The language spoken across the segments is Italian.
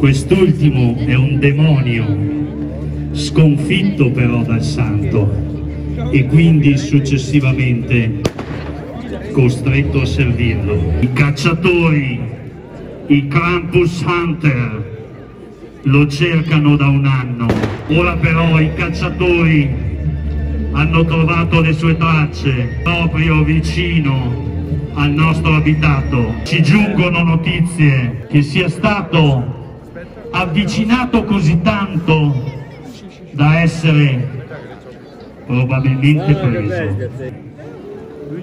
Quest'ultimo è un demonio, sconfitto però dal santo e quindi successivamente costretto a servirlo. I cacciatori, i Krampus Hunter, lo cercano da un anno. Ora però i cacciatori hanno trovato le sue tracce proprio vicino al nostro abitato. Ci giungono notizie che sia stato avvicinato così tanto da essere probabilmente preso.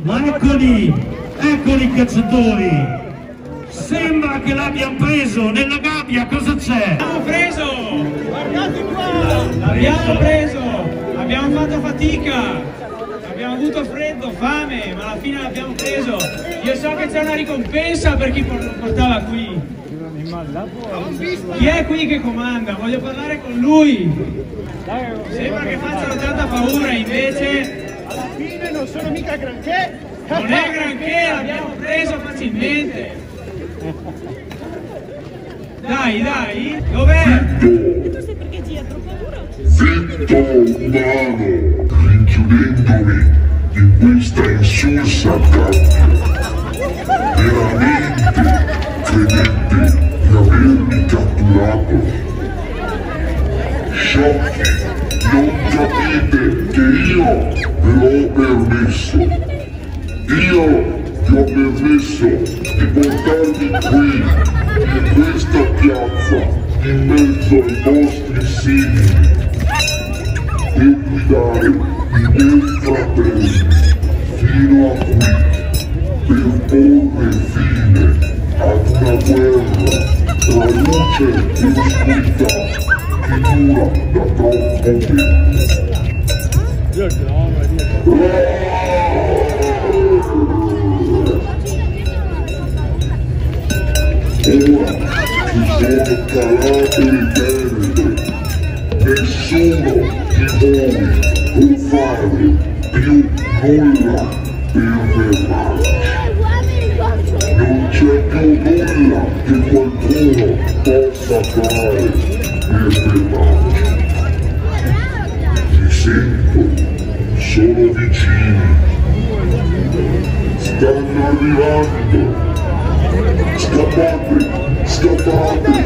Ma eccoli, eccoli i cacciatori! Sembra che l'abbiano preso nella gabbia, cosa c'è? L'abbiamo preso! Guardate qua! L'abbiamo preso! Abbiamo fatto fatica! Abbiamo avuto freddo, fame, ma alla fine l'abbiamo preso! Io so che c'è una ricompensa per chi lo portava qui! Chi è qui che comanda? Voglio parlare con lui! Sembra che facciano tanta paura, invece... Alla fine non sono mica granché! Non è granché, l'abbiamo preso facilmente! Dai, dai! Dov'è? E tu sai perché ti ha troppo paura? Fitto umano, rinchiudendomi in questa insulsa gabbia. Veramente credete avermi catturato? Sciocchi, non capite che io ve l'ho permesso. Io vi ho permesso di portarvi qui, in questa piazza, in mezzo ai vostri simili, e guidare i miei fratelli fino a qui, per porre fine ad una guerra tra luce e oscurità che dura da troppo tempo. Sono carattere tenere, nessuno di voi può fare più nulla per fermarci. Non c'è nulla che qualcuno possa fare per me. Ti sento, sono vicini. Stanno arrivando. Scappate, scappate.